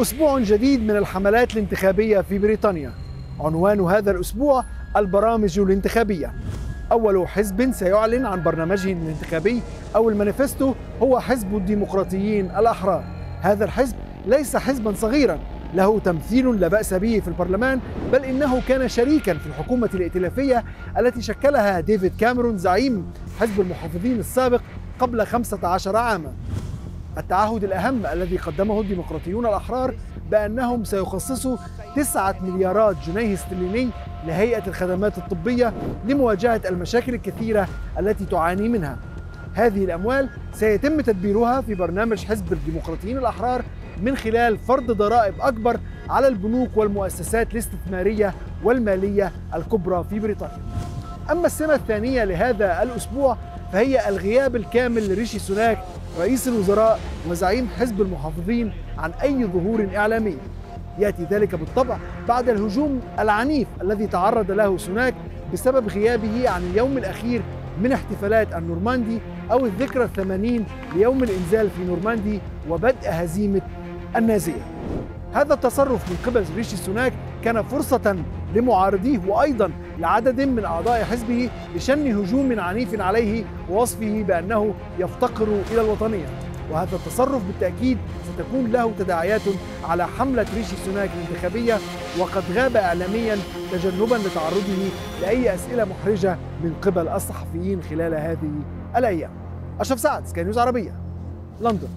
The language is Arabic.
أسبوع جديد من الحملات الانتخابية في بريطانيا. عنوان هذا الأسبوع البرامج الانتخابية. أول حزب سيعلن عن برنامجه الانتخابي أو المانيفستو هو حزب الديمقراطيين الأحرار. هذا الحزب ليس حزبا صغيرا. له تمثيل لا بأس به في البرلمان بل إنه كان شريكا في الحكومة الائتلافية التي شكلها ديفيد كاميرون زعيم حزب المحافظين السابق قبل 15 عاما. التعهد الأهم الذي قدمه الديمقراطيون الأحرار بأنهم سيخصصوا تسعة مليارات جنيه استرليني لهيئة الخدمات الطبية لمواجهة المشاكل الكثيرة التي تعاني منها. هذه الأموال سيتم تدبيرها في برنامج حزب الديمقراطيين الأحرار من خلال فرض ضرائب أكبر على البنوك والمؤسسات الاستثمارية والمالية الكبرى في بريطانيا. أما السمة الثانية لهذا الأسبوع فهي الغياب الكامل لريشي سوناك رئيس الوزراء وزعيم حزب المحافظين عن أي ظهور إعلامي. يأتي ذلك بالطبع بعد الهجوم العنيف الذي تعرض له سوناك بسبب غيابه عن اليوم الأخير من احتفالات النورماندي أو الذكرى الثمانين ليوم الإنزال في نورماندي وبدء هزيمة النازية. هذا التصرف من قبل ريشي سوناك كان فرصة لمعارضيه وأيضا لعدد من أعضاء حزبه لشن هجوم عنيف عليه ووصفه بأنه يفتقر إلى الوطنية. وهذا التصرف بالتأكيد ستكون له تداعيات على حملة ريشي سوناك الانتخابية وقد غاب إعلاميا تجنبا لتعرضه لأي أسئلة محرجة من قبل الصحفيين خلال هذه الأيام. أشرف سعد سكاي نيوز عربية لندن.